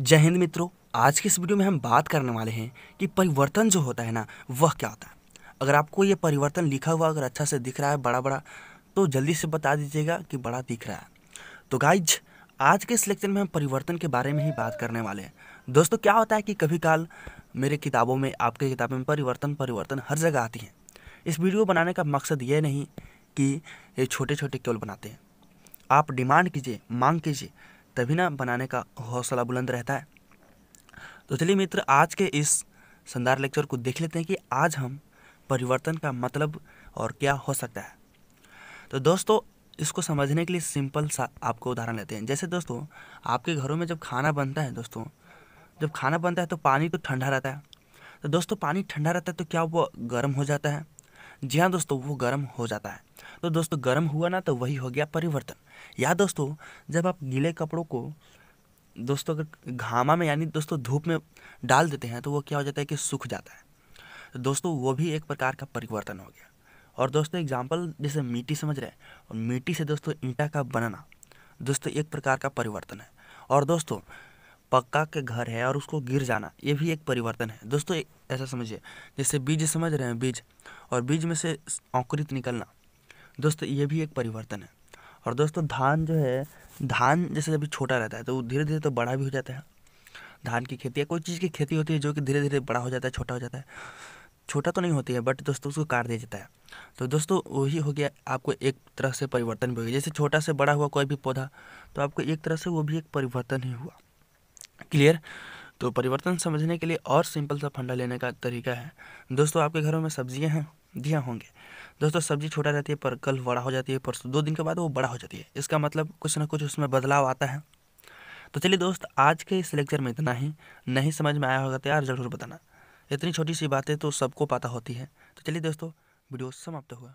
जय हिंद मित्रों, आज के इस वीडियो में हम बात करने वाले हैं कि परिवर्तन जो होता है ना, वह क्या होता है। अगर आपको ये परिवर्तन लिखा हुआ, अगर अच्छा से दिख रहा है बड़ा बड़ा तो जल्दी से बता दीजिएगा कि बड़ा दिख रहा है। तो गाइज़ आज के इस लेक्चर में हम परिवर्तन के बारे में ही बात करने वाले हैं। दोस्तों, क्या होता है कि कभी काल मेरे किताबों में, आपके किताबों में परिवर्तन परिवर्तन हर जगह आती है। इस वीडियो बनाने का मकसद ये नहीं कि ये छोटे छोटे केवल बनाते हैं। आप डिमांड कीजिए, मांग कीजिए तभी ना बनाने का हौसला बुलंद रहता है। तो चलिए मित्र, आज के इस शानदार लेक्चर को देख लेते हैं कि आज हम परिवर्तन का मतलब और क्या हो सकता है। तो दोस्तों, इसको समझने के लिए सिंपल सा आपको उदाहरण लेते हैं। जैसे दोस्तों, आपके घरों में जब खाना बनता है दोस्तों, जब खाना बनता है तो पानी तो ठंडा रहता है। तो दोस्तों, पानी ठंडा रहता है तो क्या वो गर्म हो जाता है? जी हाँ दोस्तों, वो गर्म हो जाता है। तो दोस्तों, गर्म हुआ ना तो वही हो गया परिवर्तन। या दोस्तों, जब आप गीले कपड़ों को दोस्तों, अगर घामा में यानी दोस्तों धूप में डाल देते हैं तो वो क्या हो जाता है कि सूख जाता है। तो दोस्तों, वो भी एक प्रकार का परिवर्तन हो गया। और दोस्तों एग्ज़ाम्पल जैसे मिट्टी समझ रहे हैं। और मिट्टी से दोस्तों, ईंटा का बनना दोस्तों, एक प्रकार का परिवर्तन है। और दोस्तों, पक्का के घर है और उसको गिर जाना, ये भी एक परिवर्तन है। दोस्तों ऐसा समझिए। जैसे बीज समझ रहे हैं बीज, और बीज में से अंकुरित निकलना। दोस्तों, ये भी एक परिवर्तन है। और दोस्तों, धान जो है, धान जैसे जब छोटा रहता है तो धीरे धीरे तो बड़ा भी हो जाता है। धान की खेती या कोई चीज़ की खेती होती है जो कि धीरे धीरे बड़ा हो जाता है, छोटा हो जाता है। छोटा तो नहीं होती है, बट दोस्तों, उसको काट दिया जाता है। तो दोस्तों, वही हो गया आपको एक तरह से परिवर्तन भी हो गया। जैसे छोटा से बड़ा हुआ कोई भी पौधा तो आपको एक तरह से वो भी एक परिवर्तन ही हुआ। क्लियर? तो परिवर्तन समझने के लिए और सिंपल सा फंडा लेने का तरीका है। दोस्तों, आपके घरों में सब्ज़ियाँ हैं, दिया होंगे। दोस्तों, सब्ज़ी छोटा रहती है पर कल बड़ा हो जाती है परसों दो दिन के बाद वो बड़ा हो जाती है। इसका मतलब कुछ ना कुछ उसमें बदलाव आता है। तो चलिए दोस्त, आज के इस लेक्चर में इतना ही। नहीं समझ में आया होगा तो यार ज़रूर बताना। इतनी छोटी सी बातें तो सबको पता होती है। तो चलिए दोस्तों, वीडियो समाप्त हुआ।